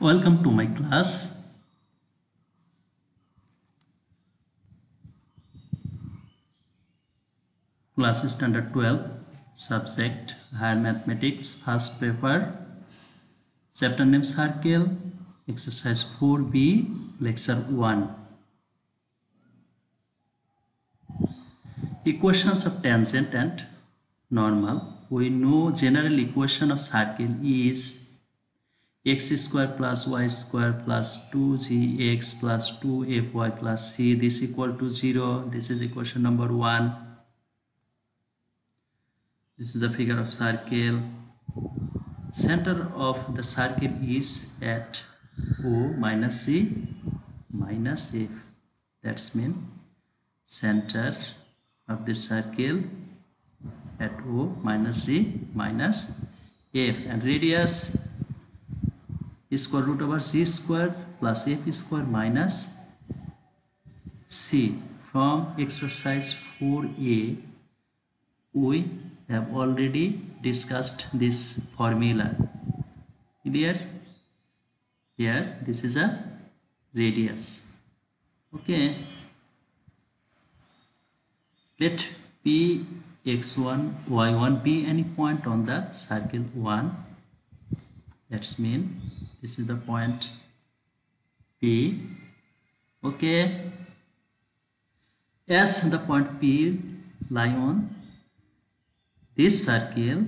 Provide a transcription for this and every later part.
Welcome to my class. Class is standard 12 subject higher mathematics first paper. Chapter name circle exercise 4b lecture 1 equations of tangent and normal. We know general equation of circle is x square plus y square plus 2gx plus 2fy plus c. This equal to 0 this is equation number 1 this is the figure of circle. Center of the circle is at o minus c minus f. That's mean center of the circle at o minus c minus f. And radius square root over c square plus f square minus c from exercise 4a we have already discussed this formula. Here here this is a radius. Okay. Let p x1 y1 be any point on the circle 1 that's mean this is the point p. Okay. As the point p lie on this circle.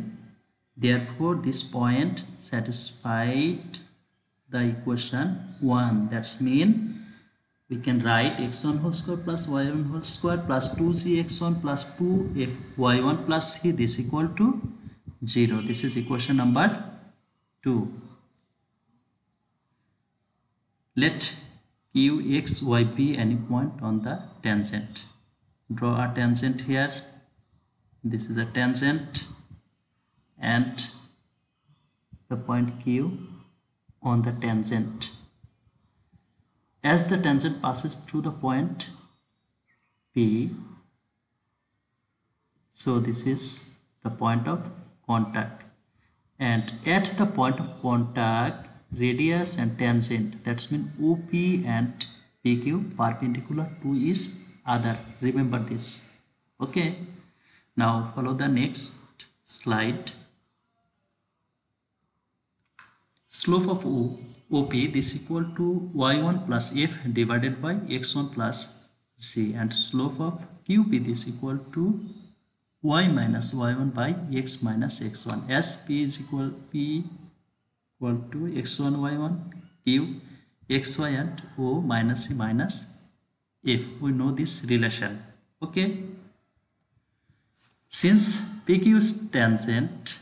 Therefore this point satisfied the equation 1 that's mean we can write x1 whole square plus y1 whole square plus 2cx1 plus 2fy1 plus c. This equal to 0 this is equation number 2 let q x y be any point on the tangent. Draw a tangent here. This is a tangent. And the point q on the tangent. As the tangent passes through the point p so this is the point of contact. And at the point of contact radius and tangent. That's mean OP and PQ perpendicular to each other. Remember this. Okay. Now follow the next slide. Slope of O, OP this equal to y1 plus f divided by x1 plus c and slope of QP this equal to y minus y1 by x minus x1 as p is equal p equal to x1 y1 q xy and o minus c minus f we know this relation. Okay. Since pq is tangent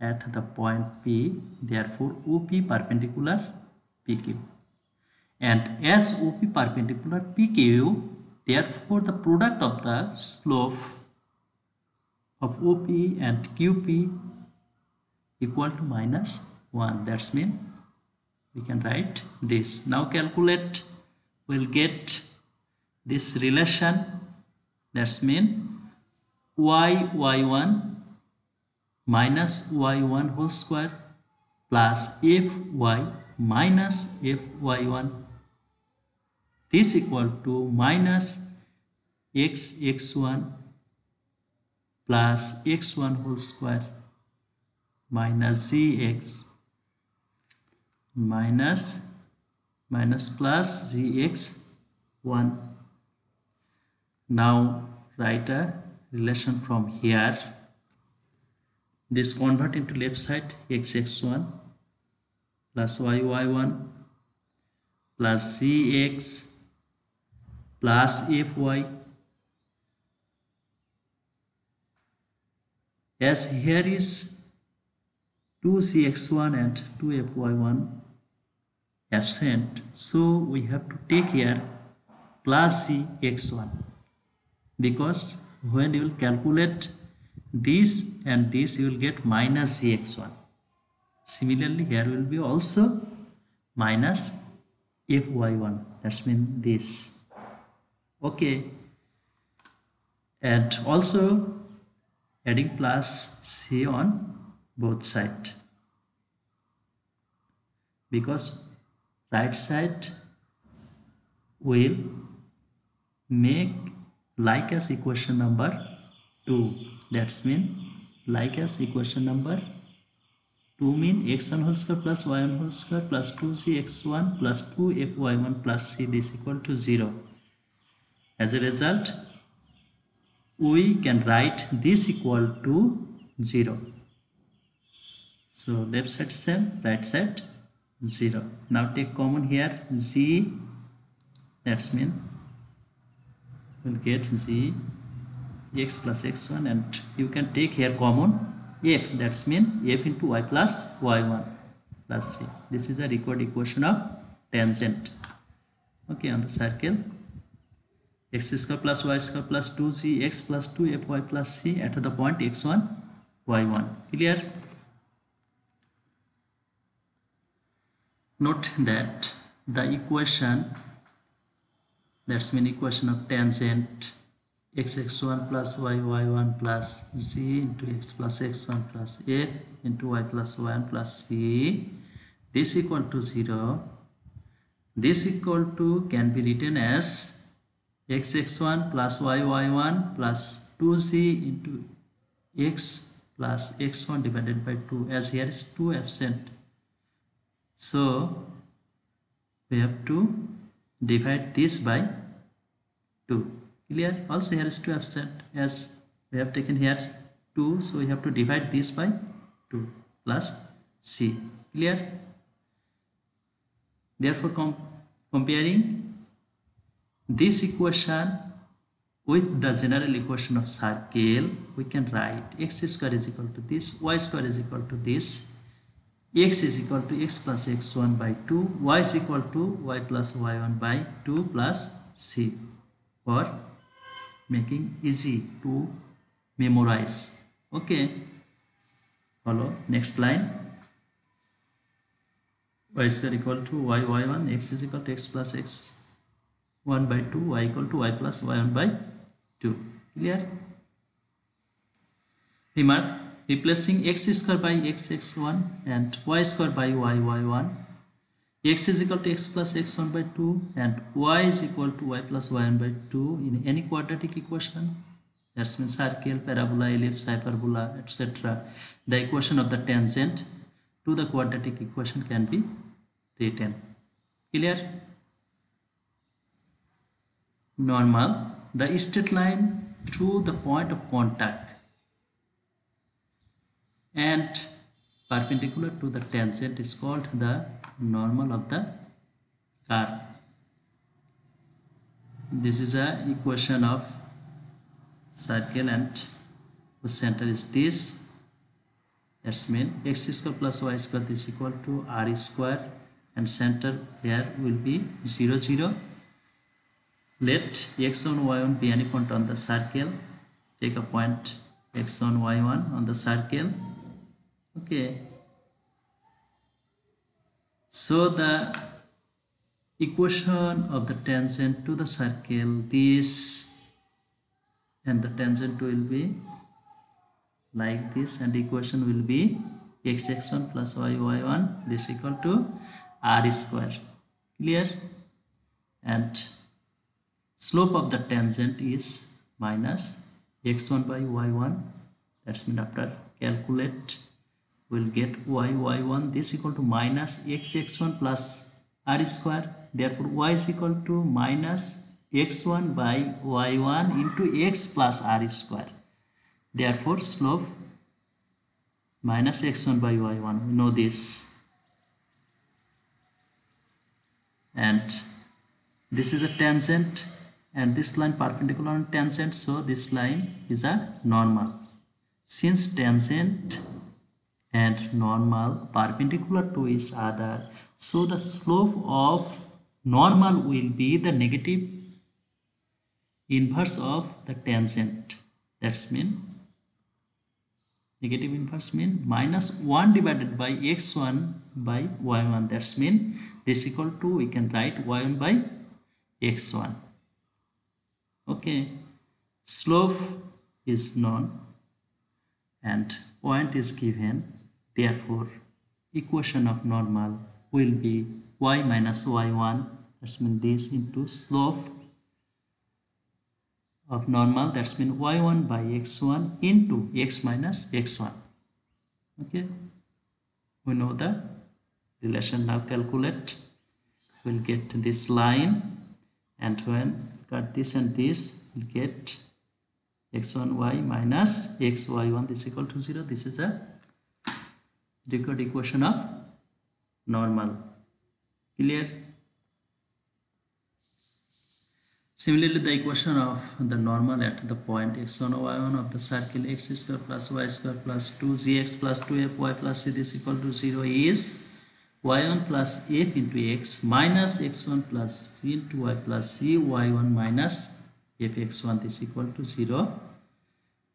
at the point p therefore op perpendicular pq and as op perpendicular pq therefore the product of the slope of op and qp equal to minus 1 that's mean we can write this. Now calculate we'll get this relation. That's mean y y1 minus y1 whole square plus fy minus fy1 this equal to minus x x1 plus x1 whole square minus zx minus minus plus gx1 now write a relation from here. This convert into left side xx1 plus yy1 plus cx plus fy as here is 2cx1 and 2fy1 absent so we have to take here plus c x1 because when you will calculate this and this you will get minus cx1 similarly here will be also minus fy1 that's mean this. Okay. And also adding plus c on both side. Because right side will make like as equation number 2 that's mean like as equation number 2 mean x1 whole square plus y1 whole square plus 2c x1 plus 2fy1 plus c this equal to 0 as a result we can write this equal to 0 so left side same right side 0 now take common here z that's mean we'll get z x plus x1 and you can take here common f that's mean f into y plus y1 plus c. This is a required equation of tangent. Okay on the circle x square plus y square plus 2c x plus 2fy plus c at the point x1 y1 clear note that the equation that's mean equation of tangent x x1 plus y y1 plus z into x plus x1 plus f into y plus y1 plus c. This equal to 0 this equal to can be written as x x1 plus y y1 plus 2z into x plus x1 divided by 2 as here is 2 absent so we have to divide this by 2. Clear? Also here is 2 absent as we have taken here 2. So we have to divide this by 2 plus C. Clear? Therefore com comparing this equation with the general equation of circle we can write x square is equal to this y square is equal to this x is equal to x plus x1 by 2 y is equal to y plus y1 by 2 plus c for making easy to memorize. Okay. Follow. Next line. Y square equal to y y1 x is equal to x plus x 1 by 2 y equal to y plus y1 by 2 clear? Remark replacing x square by x x1 and y square by y y1 x is equal to x plus x1 by 2 and y is equal to y plus y1 by 2 in any quadratic equation. That means circle parabola ellipse hyperbola etc the equation of the tangent to the quadratic equation can be written. Clear? Normal. The straight line through the point of contact and perpendicular to the tangent is called the normal of the curve. This is a equation of circle and the center is this. That's mean x square plus y square is equal to r square and center here will be 0 0. Let x1 y1 be any point on the circle. Take a point x1 y1 on the circle okay. So the equation of the tangent to the circle this and the tangent will be like this and the equation will be x x1 plus y y1 this equal to r square. Clear? And slope of the tangent is minus x1 by y1 that's mean after calculate we'll get y y1 this equal to minus x x1 plus r square. Therefore y is equal to minus x1 by y1 into x plus r square. Therefore slope minus x1 by y1 we know this. And this is a tangent and this line perpendicular on tangent so this line is a normal. Since tangent and normal perpendicular to each other. So the slope of normal will be the negative inverse of the tangent. That's mean negative inverse mean minus 1 divided by x1 by y1. That's mean this equal to we can write y1 by x1. Okay. Slope is known and point is given Therefore, equation of normal will be y minus y1 that's mean this into slope of normal that's mean y1 by x1 into x minus x1 okay? We know the relation. Now calculate. We'll get this line and when cut this and this we'll get x1y minus xy1 this is equal to 0 this is a record equation of normal. Clear? Similarly, the equation of the normal at the point x1 y1 of the circle x square plus y square plus 2gx plus 2fy plus c is equal to 0 is y1 plus f into x minus x1 plus c into y plus c y1 minus fx1 is equal to 0.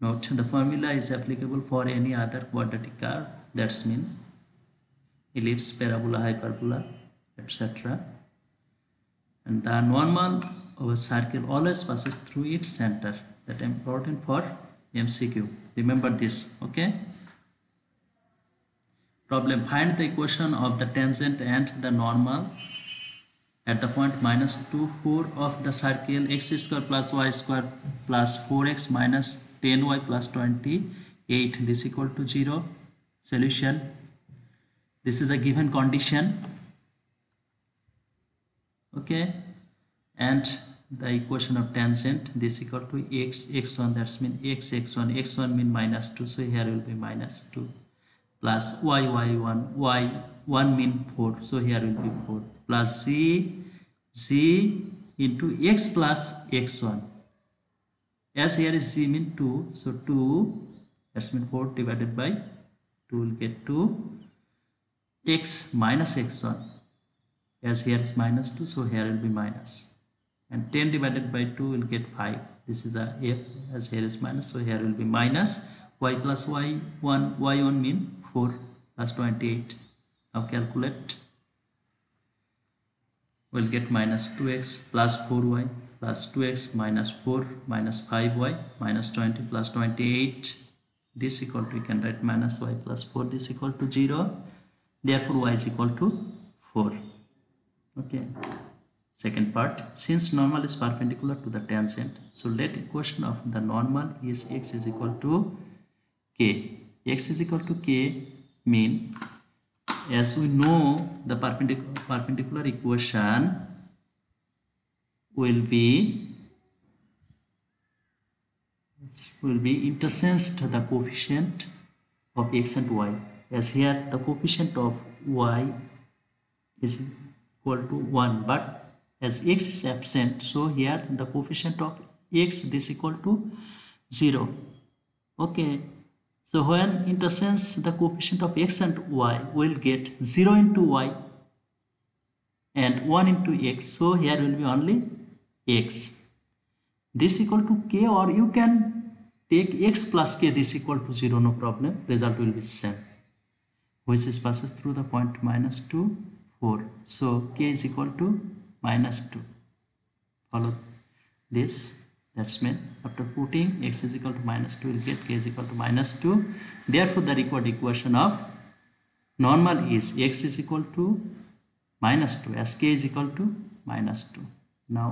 Note the formula is applicable for any other quadratic curve that's mean ellipse, parabola, hyperbola, etc. And the normal of a circle always passes through its center. That important for MCQ. Remember this, okay? Problem, find the equation of the tangent and the normal at the point minus 2, 4 of the circle x square plus y square plus 4x minus 10y plus 28. This equal to 0. Solution. This is a given condition. Okay. And the equation of tangent this equal to x x1 that's mean x x1 x1 mean minus 2 so here will be minus 2 plus y y1 y 1 mean 4 so here will be 4 plus z z into x plus x1 as here is z mean 2 so 2 that's mean 4 divided by 2 will get 2 x minus x1 as here is minus 2 so here will be minus. And 10 divided by 2 will get 5 this is a f as here is minus so here will be minus. Y plus y1 y1 mean 4 plus 28 now calculate. We'll get minus 2x plus 4y plus 2x minus 4 minus 5y minus 20 plus 28 this equal to you can write minus y plus 4 this equal to 0 therefore y is equal to 4 okay Second part, since normal is perpendicular to the tangent, so let equation of the normal is x is equal to k. x is equal to k mean as we know the perpendicular, perpendicular equation will be will be intersensed the coefficient of x and y. As here the coefficient of y is equal to 1 but as x is absent so here the coefficient of x is equal to 0 okay. So when interchange the coefficient of x and y will get 0 into y and 1 into x. So here will be only x. This equal to k or you can take x plus k this equal to 0 no problem. Result will be same. Which is passes through the point minus 2 4 so k is equal to minus 2 follow this. That's mean after putting x is equal to minus 2 we'll get k is equal to minus 2 therefore the required equation of normal is x is equal to minus 2 as k is equal to minus 2 now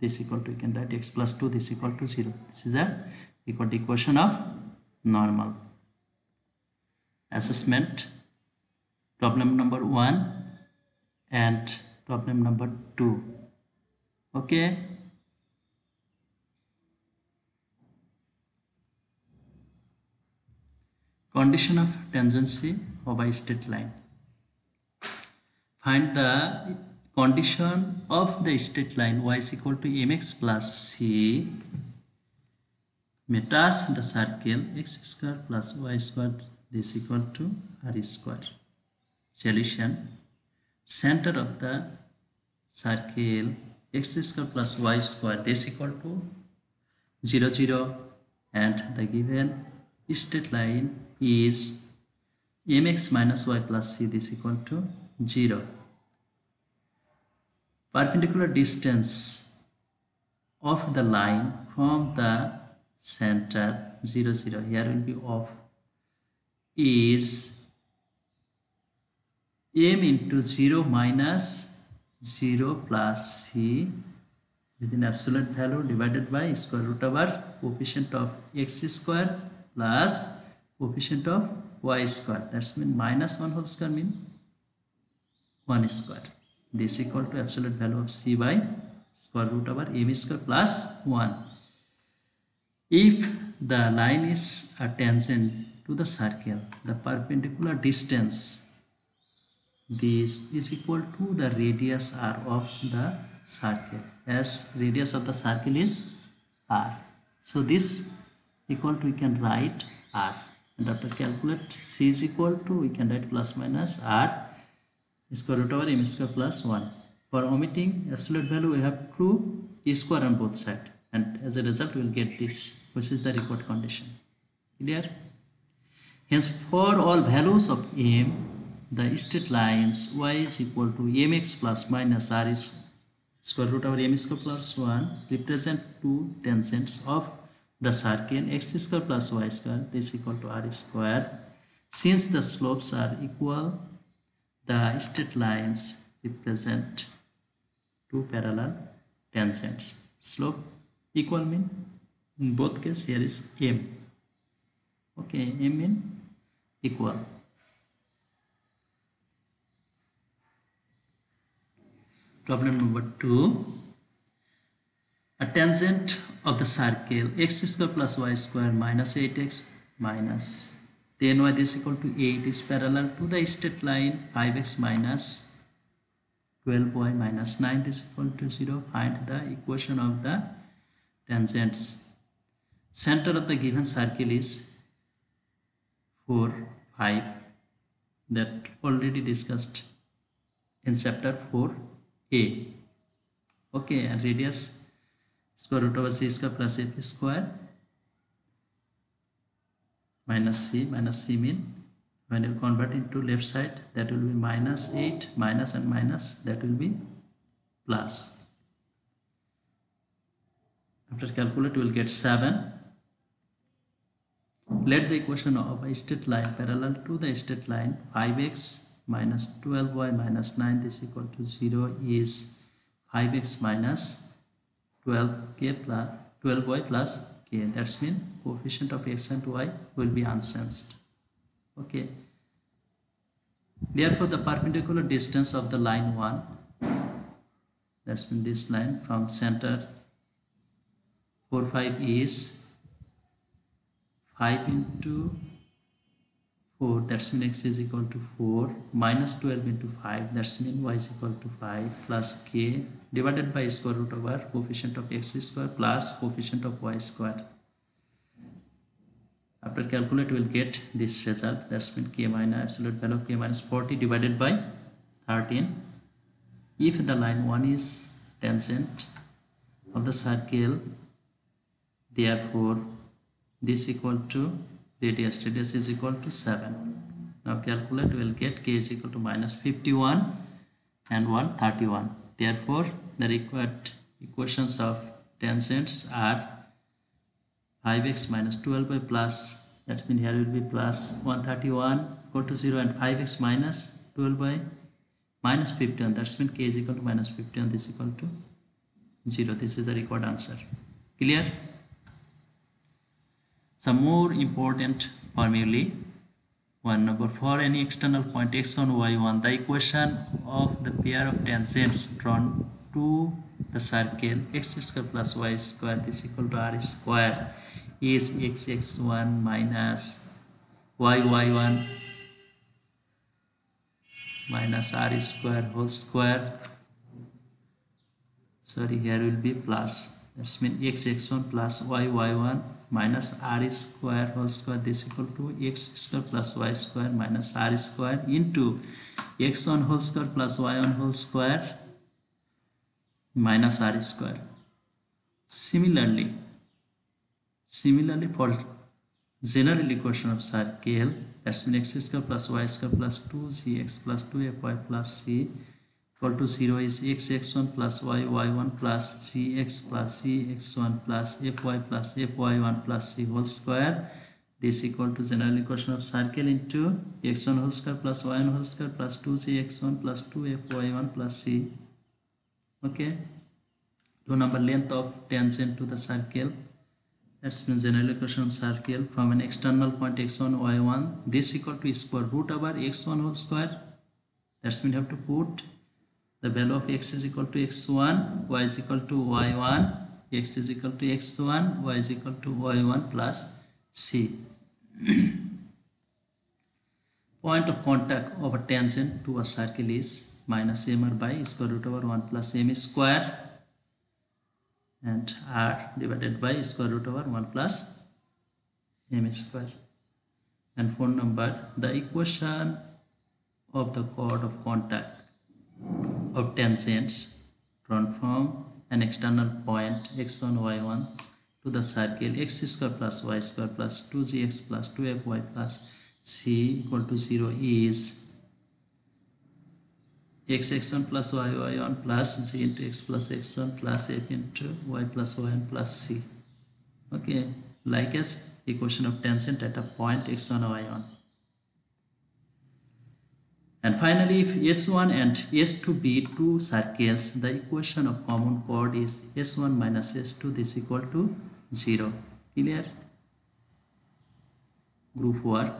this equal to you can write x plus 2 this equal to 0 this is a required equation of normal. Assessment problem number 1 and problem number 2 okay? Condition of tangency of a straight line. Find the condition of the straight line y is equal to mx plus c touch the circle x square plus y square is equal to r square. Solution center of the circle x square plus y square this equal to 0 0 and the given straight line is mx minus y plus c this equal to 0 perpendicular distance of the line from the center 0 0 here will be of is m into 0 minus 0 plus c within absolute value divided by square root over coefficient of x square plus coefficient of y square. That's mean minus 1 whole square mean 1 square. This equal to absolute value of c by square root over m square plus 1 if the line is a tangent to the circle the perpendicular distance this is equal to the radius r of the circle as radius of the circle is r. So this equal to we can write r. And after calculate c is equal to we can write plus minus r square root over m square plus 1 for omitting absolute value we have to e square on both sides and as a result we will get this which is the required condition. Clear? Hence for all values of m the straight lines y is equal to mx plus minus r is square root over m square plus 1 represent two tangents of the circle x square plus y square. This equal to r square. Since the slopes are equal the straight lines represent two parallel tangents. Slope equal mean in both case here is m okay m mean equal Problem number 2. A tangent of the circle x square plus y square minus 8x minus 10y is equal to 8 is parallel to the straight line 5x minus 12y minus 9 is equal to 0. Find the equation of the tangents. Center of the given circle is 4, 5 that already discussed in chapter 4 a okay and radius square root over c square plus f square minus c minus c mean when you convert into left side that will be minus 8 minus and minus that will be plus after calculate we will get 7 let the equation of a straight line parallel to the straight line 5x minus 12y minus 9 is equal to 0 is 5x minus 12k plus 12y plus k. That's mean coefficient of x and y will be unchanged okay. Therefore the perpendicular distance of the line 1 that's mean this line from center 4 5 is 5 into 4 that's mean x is equal to 4 minus 12 into 5 that's mean y is equal to 5 plus k divided by square root over coefficient of x square plus coefficient of y square. After calculate we'll get this result. That's mean k minus absolute value of k minus 40 divided by 13 if the line 1 is tangent of the circle therefore this equal to radius radius is equal to 7 now calculate we'll get k is equal to minus 51 and 131 therefore the required equations of tangents are 5x minus 12 by plus that means here will be plus 131 equal to 0 and 5x minus 12 by minus 51 that's mean k is equal to minus 51 this is equal to 0 this is the required answer. Clear some more important formulae. One number for any external point x1, y1, the equation of the pair of tangents drawn to the circle x square plus y square is equal to r square is x x1 minus y y1 minus r square whole square. Sorry here will be plus. That's mean x x1 plus y y1 minus r square whole square this equal to x square plus y square minus r square into x1 whole square plus y1 whole square minus r square. Similarly similarly for general equation of circle that's mean x square plus y square plus 2cx plus 2fy plus c equal to 0 is x x1 plus y y1 plus cx plus c x1 plus fy plus fy1 plus c whole square. This equal to general equation of circle into x1 whole square plus y1 whole square plus 2cx1 plus 2fy1 plus c. Okay? Two number length of tangent to the circle. That's means general equation circle from an external point x1 y1 this equal to square root over x1 whole square. That's mean you have to put the value of x is equal to x1 y is equal to y1 x is equal to x1 y is equal to y1 plus c. Point of contact of a tangent to a circle is minus m r by square root over 1 plus m square and r divided by square root over 1 plus m square. And phone number the equation of the chord of contact of tangents drawn from an external point x1 y1 to the circle x square plus y square plus 2gx plus 2fy plus c equal to 0 is x x1 plus y y1 plus z into x plus x1 plus f into y plus y1 plus c. Okay like as equation of tangent at a point x1 y1 and finally, if S1 and S2 be two circles, the equation of common chord is S1 minus S2 this equal to 0. Clear? Group work.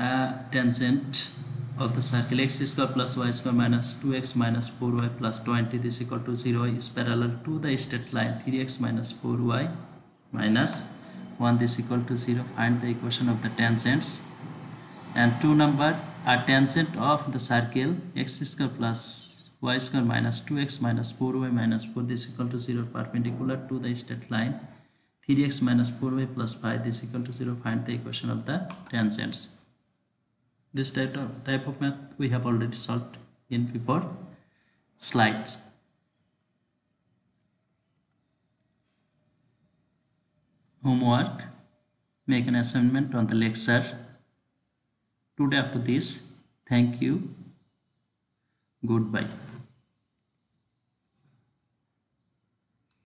A tangent of the circle x square plus y square minus 2x minus 4y plus 20 this equal to 0 is parallel to the straight line 3x minus 4y minus 1 this equal to 0. Find the equation of the tangents and 2 number a tangent of the circle x square plus y square minus 2x minus 4y minus 4 this equal to 0 perpendicular to the straight line. 3x minus 4y plus 5 this equal to 0 find the equation of the tangents. This type of, type of math we have already solved in before slides. Homework. Make an assignment on the lecture today up to this. Thank you. Goodbye